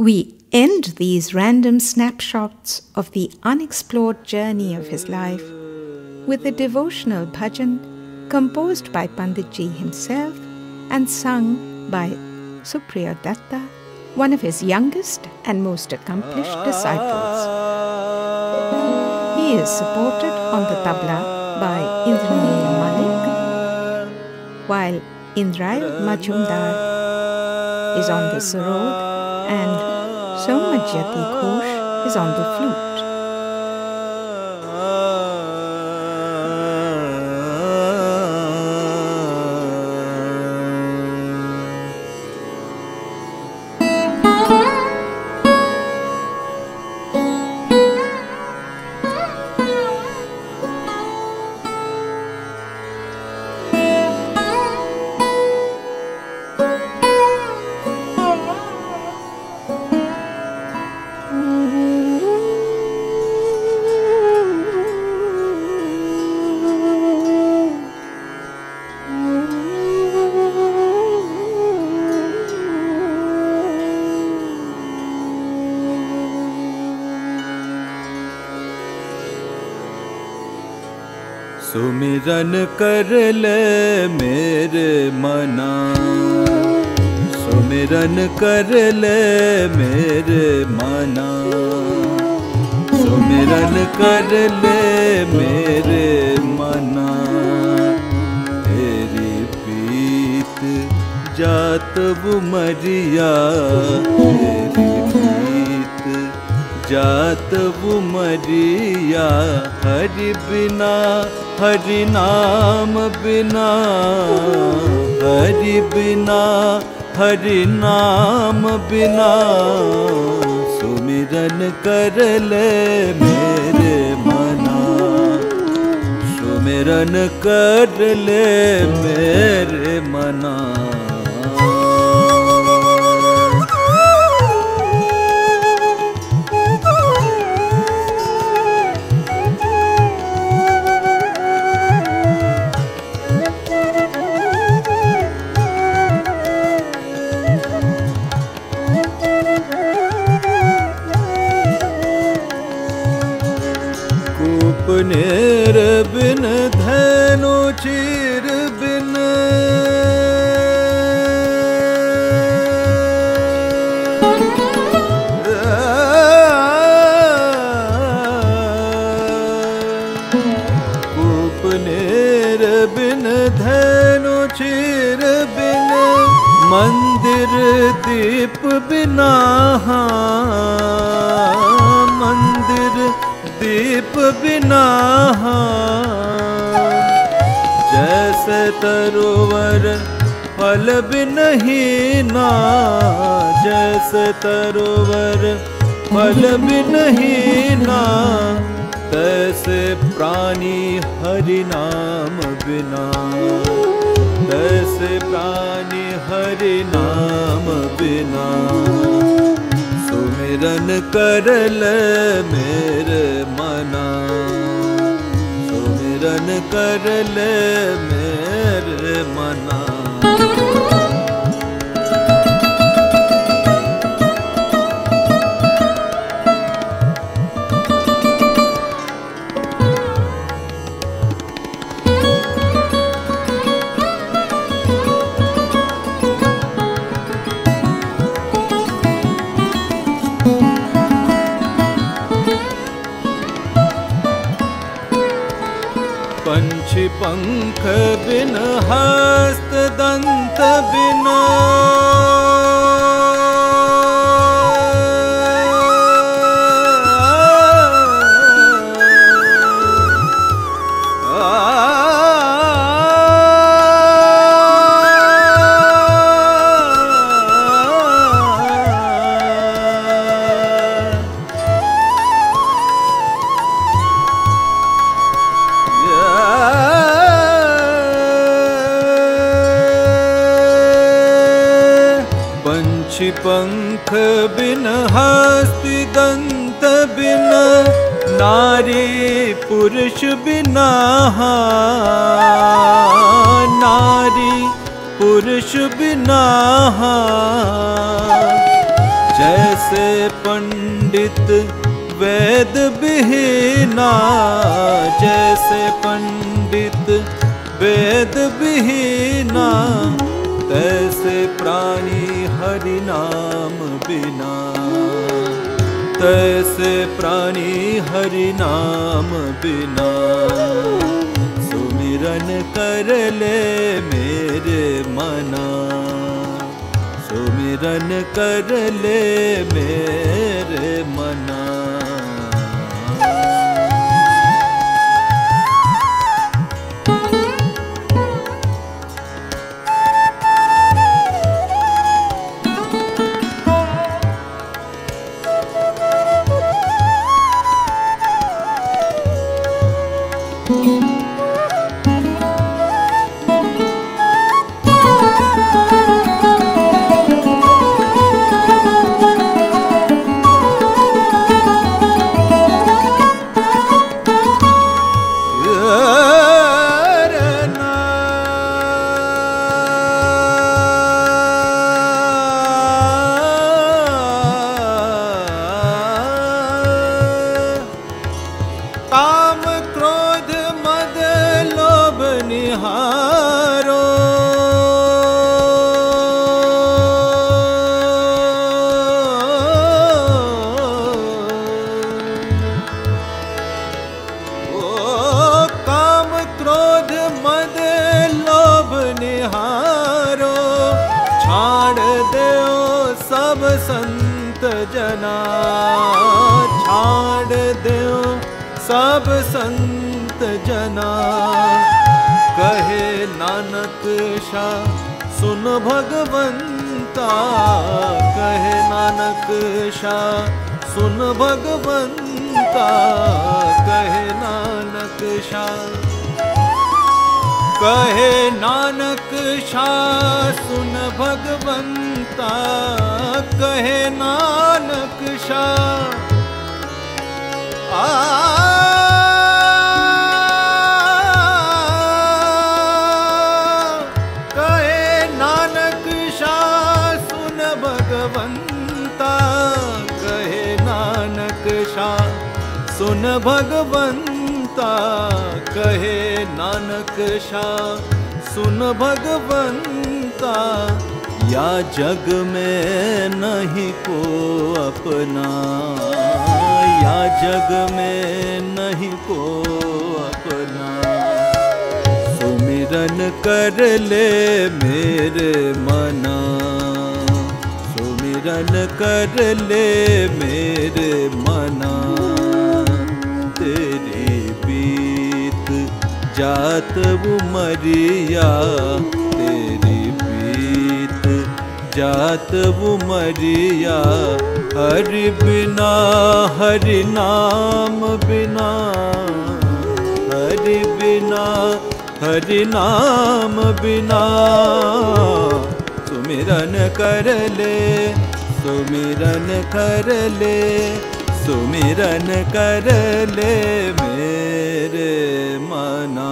We end these random snapshots of the unexplored journey of his life with a devotional bhajan composed by Panditji himself and sung by Supriya Datta, one of his youngest and most accomplished disciples. He is supported on the tabla by Indranil Malik, while Indrail Majumdar is on the sarod and Somajyati Ghosh is on the flute. सुमिरन कर ले मेरे मना। सुमिरन कर ले मेरे मना। सुमिरन कर ले मेरे मना। तेरी पीत जात मरिया, तेरी जात मरिया, हरि बिना, हरि नाम बिना। हरि बिना, हरि नाम बिना। सुमिरन कर ले मेरे मना। सुमिरन कर ले मेरे मना। दीप बिना जैसे तरोवर फल बिन ही ना, जैसे तरोवर फल बिन ही ना, तैसे प्राणी हरि नाम बिना, तैसे प्राणी हरि नाम बिना। सुमिरन कर ले मेरे मना। सुमिरन कर ले मेरे मना हस्त द पंख बिन हस्ति दंत बिन, नारी पुरुष बिना नारी पुरुष बिना जैसे पंडित वेद विहीना जैसे पंडित वेद विहीना तैसे प्राणी हरि नाम बिना। तैसे प्राणी हरि नाम बिना। सुमिरन कर ले मेरे मना। सुमिरन कर ले मेरे मना। जना छाड़ दो सब संत जना। कहे नानक शाह, सुन भगवंता। कहे नानक शाह, सुन भगवंता। कहे नानक शाह। कहे नानक शाह, सुन भगवंता। कहे कहे नानक शाह सुन भगवंता। कहे नानक शाह सुन भगवंता। कहे नानक शाह सुन भगवंता या जग में नहीं को अपना, या जग में नहीं को अपना। सुमिरन कर ले मेरे मना, सुमिरन कर ले मेरे मना। तेरी बीत जात उमरिया तेरी जात उमरिया हरि बिना, हरि नाम बिना। हरि बिना, हरि नाम बिना। सुमिरन कर ले, सुमिरन कर ले, सुमिरन कर ले मेरे मना।